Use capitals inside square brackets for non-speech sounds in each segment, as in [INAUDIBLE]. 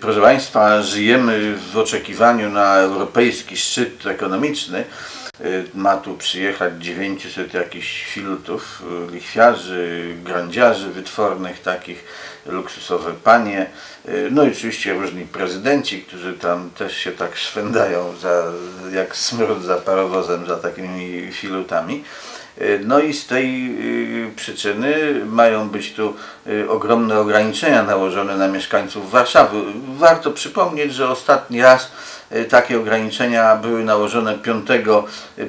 Proszę Państwa, żyjemy w oczekiwaniu na europejski szczyt ekonomiczny. Y, Ma tu przyjechać 900 jakichś filutów, y, lichwiarzy, grandziarzy wytwornych takich, luksusowe panie, no i oczywiście różni prezydenci, którzy tam też się tak szwędają za, jak smród za parowozem, za takimi filutami. Y, No i z tej y, przyczyny mają być tu y, ogromne ograniczenia nałożone na mieszkańców Warszawy. Warto przypomnieć, że ostatni raz y, takie ograniczenia były nałożone 5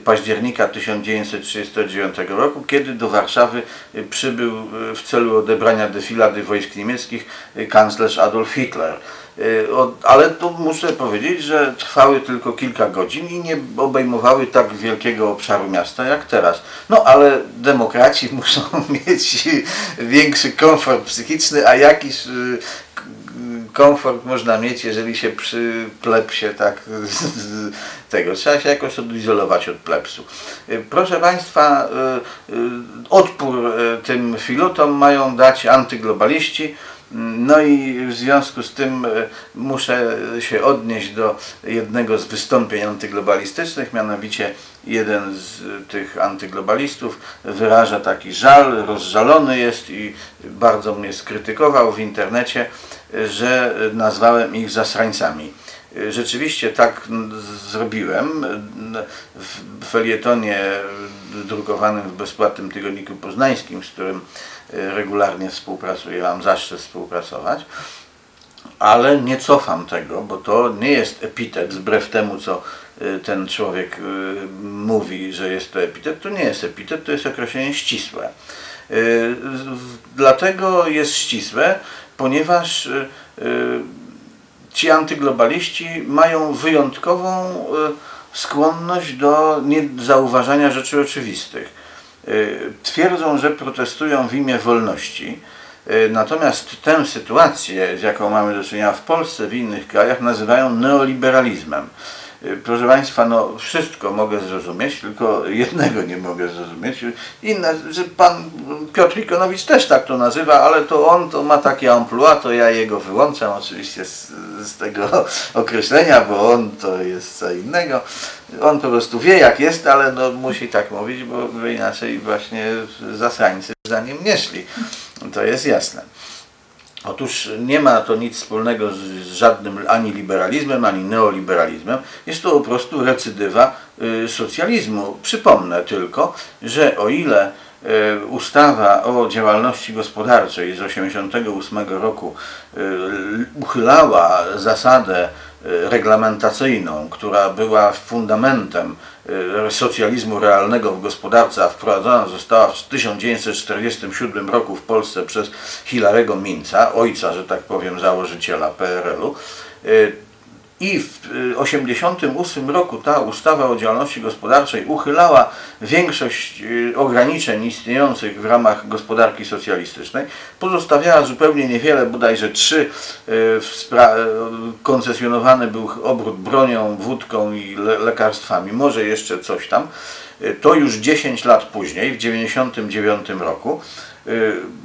października 1939 roku, kiedy do Warszawy y, przybył y, w celu odebrania defilady wojsk niemieckich y, kanclerz Adolf Hitler. Y, Ale tu muszę powiedzieć, że trwały tylko kilka godzin i nie obejmowały tak wielkiego obszaru miasta jak teraz. No ale demokraci [LAUGHS] muszą mieć większy komfort psychiczny, a jakiś y, komfort można mieć, jeżeli się przy plepsie tak tego. Trzeba się jakoś odizolować od plepsu. Y, Proszę Państwa, odpór tym filutom mają dać antyglobaliści. No i w związku z tym e, muszę się odnieść do jednego z wystąpień antyglobalistycznych, mianowicie jeden z tych antyglobalistów wyraża taki żal, rozżalony jest i bardzo mnie skrytykował w internecie, że nazwałem ich zasrańcami. E, Rzeczywiście tak zrobiłem. W felietonie drukowanym w bezpłatnym tygodniku poznańskim, z którym e, regularnie współpracuję, mam zaszczyt współpracować, ale nie cofam tego, bo to nie jest epitet, wbrew temu, co e, ten człowiek mówi, że jest to epitet, to nie jest epitet, to jest określenie ścisłe. Dlatego jest ścisłe, ponieważ ci antyglobaliści mają wyjątkową e, skłonność do niezauważania rzeczy oczywistych. E, Twierdzą, że protestują w imię wolności, e, natomiast tę sytuację, z jaką mamy do czynienia w Polsce, w innych krajach, nazywają neoliberalizmem. E, Proszę Państwa, no wszystko mogę zrozumieć, tylko jednego nie mogę zrozumieć. Inne, że pan Piotr Ikonowicz też tak to nazywa, ale to on to ma takie amplua, to ja jego wyłączam oczywiście z, z tego [LAUGHS] określenia, bo on to jest co innego. On po prostu wie jak jest, ale no musi tak mówić, bo inaczej właśnie zasrańcy za nim nie szli. To jest jasne. Otóż nie ma to nic wspólnego z, z żadnym ani liberalizmem, ani neoliberalizmem. Jest to po prostu recydywa y, socjalizmu. Przypomnę tylko, że o ile ustawa o działalności gospodarczej z 1988 roku y, uchylała zasadę y, reglamentacyjną, która była fundamentem socjalizmu realnego w gospodarce, a wprowadzona została w 1947 roku w Polsce przez Hilarego Minca, ojca, że tak powiem, założyciela PRL-u. Y, I w 1988 roku ta ustawa o działalności gospodarczej uchylała większość y, ograniczeń istniejących w ramach gospodarki socjalistycznej. Pozostawiała zupełnie niewiele, bodajże trzy. y, y, Koncesjonowany był obrót bronią, wódką i le- lekarstwami, może jeszcze coś tam. Y, To już 10 lat później, w 1999 roku, y,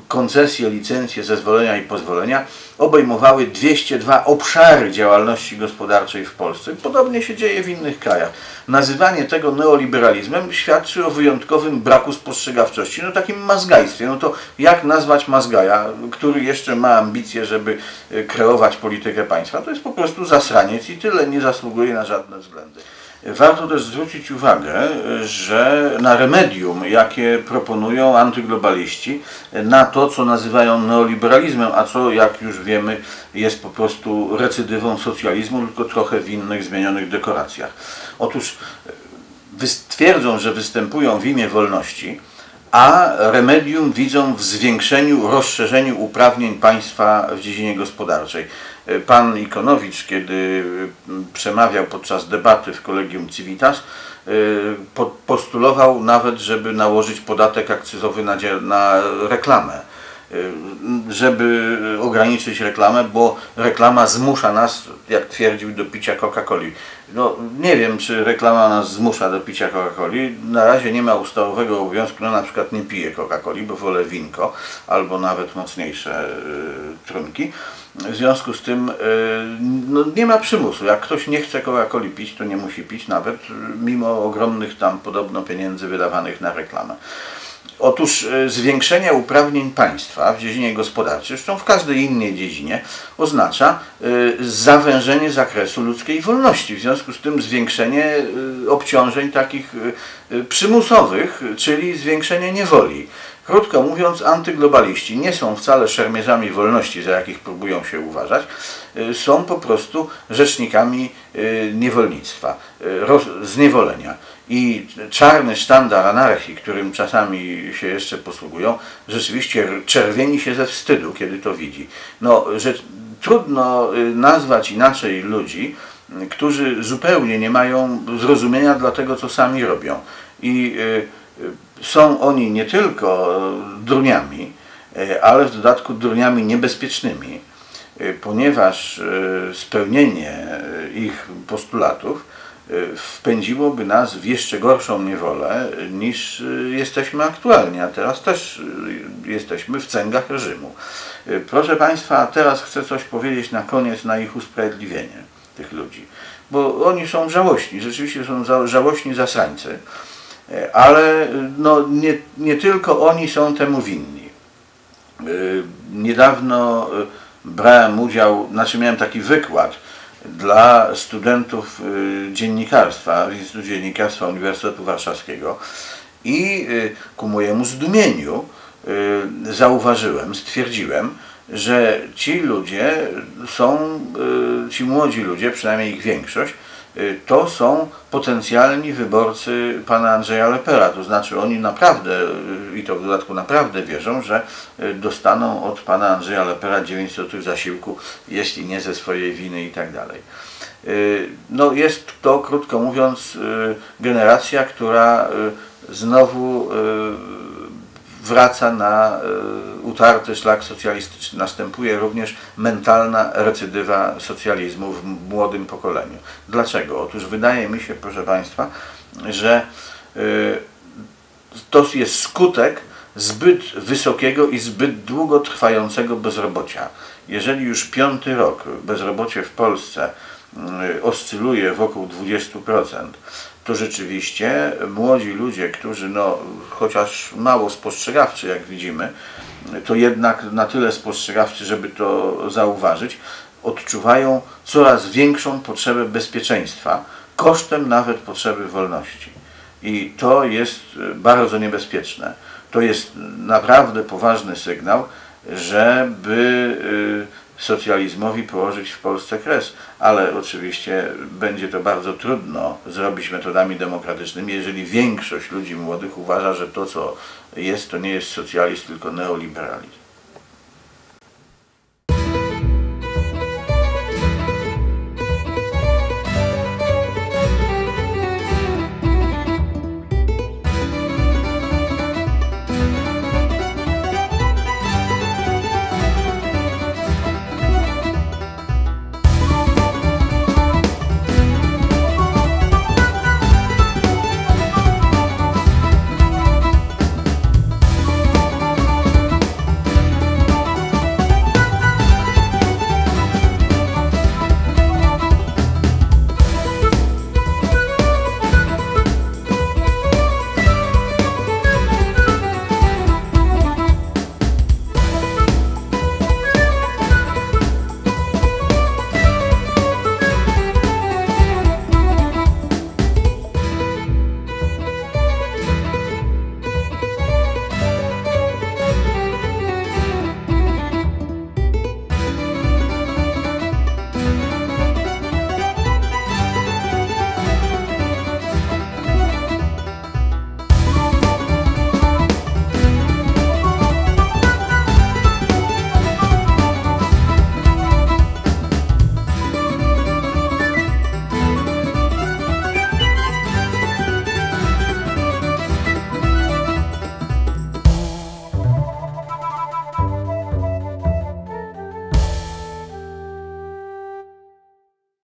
koncesje, licencje, zezwolenia i pozwolenia obejmowały 202 obszary działalności gospodarczej w Polsce. Podobnie się dzieje w innych krajach. Nazywanie tego neoliberalizmem świadczy o wyjątkowym braku spostrzegawczości, no takim mazgajstwie. No to jak nazwać mazgaja, który jeszcze ma ambicje, żeby y, kreować politykę państwa? To jest po prostu zasraniec i tyle, nie zasługuje na żadne względy. Warto też zwrócić uwagę, że na remedium, jakie proponują antyglobaliści, na to, co nazywają neoliberalizmem, a co, jak już wiemy, jest po prostu recydywą socjalizmu, tylko trochę w innych, zmienionych dekoracjach. Otóż wys- twierdzą, że występują w imię wolności, a remedium widzą w zwiększeniu, rozszerzeniu uprawnień państwa w dziedzinie gospodarczej. Pan Ikonowicz, kiedy mm, przemawiał podczas debaty w Kolegium Civitas, y, po- postulował nawet, żeby nałożyć podatek akcyzowy na, reklamę żeby ograniczyć reklamę, bo reklama zmusza nas, jak twierdził, do picia Coca-Coli. No, nie wiem, czy reklama nas zmusza do picia Coca-Coli. Na razie nie ma ustawowego obowiązku, no na przykład nie piję Coca-Coli, bo wolę winko albo nawet mocniejsze y, trunki. W związku z tym no, nie ma przymusu. Jak ktoś nie chce Coca-Coli pić, to nie musi pić nawet, mimo ogromnych tam podobno pieniędzy wydawanych na reklamę. Otóż e, zwiększenie uprawnień państwa w dziedzinie gospodarczej, zresztą w każdej innej dziedzinie, oznacza e, zawężenie zakresu ludzkiej wolności. W związku z tym zwiększenie e, obciążeń takich przymusowych, czyli zwiększenie niewoli. Krótko mówiąc, antyglobaliści nie są wcale szermierzami wolności, za jakich próbują się uważać, są po prostu rzecznikami niewolnictwa, zniewolenia i czarny sztandar anarchii, którym czasami się jeszcze posługują, rzeczywiście czerwieni się ze wstydu, kiedy to widzi. No, że trudno y, nazwać inaczej ludzi, którzy zupełnie nie mają zrozumienia dla tego, co sami robią. I y, y, są oni nie tylko durniami, ale w dodatku durniami niebezpiecznymi, ponieważ spełnienie ich postulatów Y, wpędziłoby nas w jeszcze gorszą niewolę niż y, jesteśmy aktualnie, a teraz też y, jesteśmy w cęgach reżimu. Proszę Państwa, teraz chcę coś powiedzieć na koniec na ich usprawiedliwienie tych ludzi, bo oni są żałośni, rzeczywiście są żałośni zasrańcy, ale no, nie, nie tylko oni są temu winni. Niedawno brałem udział, znaczy miałem taki wykład, dla studentów y, dziennikarstwa w Instytucie Dziennikarstwa Uniwersytetu Warszawskiego. I y, ku mojemu zdumieniu y, zauważyłem, stwierdziłem, że ci ludzie są, ci młodzi ludzie, przynajmniej ich większość, to są potencjalni wyborcy pana Andrzeja Lepera. To znaczy oni naprawdę, y, i to w dodatku naprawdę wierzą, że y, dostaną od pana Andrzeja Lepera 900 zł zasiłku, jeśli nie ze swojej winy i tak dalej. No jest to, krótko mówiąc, generacja, która znowu wraca na e, utarty szlak socjalistyczny. Następuje również mentalna recydywa socjalizmu w młodym pokoleniu. Dlaczego? Otóż wydaje mi się, proszę Państwa, że e, to jest skutek zbyt wysokiego i zbyt długotrwającego bezrobocia. Jeżeli już piąty rok bezrobocie w Polsce oscyluje wokół 20%, to rzeczywiście młodzi ludzie, którzy no, chociaż mało spostrzegawczy, jak widzimy, to jednak na tyle spostrzegawczy, żeby to zauważyć, odczuwają coraz większą potrzebę bezpieczeństwa, kosztem nawet potrzeby wolności. I to jest bardzo niebezpieczne. To jest naprawdę poważny sygnał, żeby y, socjalizmowi położyć w Polsce kres, ale oczywiście będzie to bardzo trudno zrobić metodami demokratycznymi, jeżeli większość ludzi młodych uważa, że to co jest, to nie jest socjalizm, tylko neoliberalizm.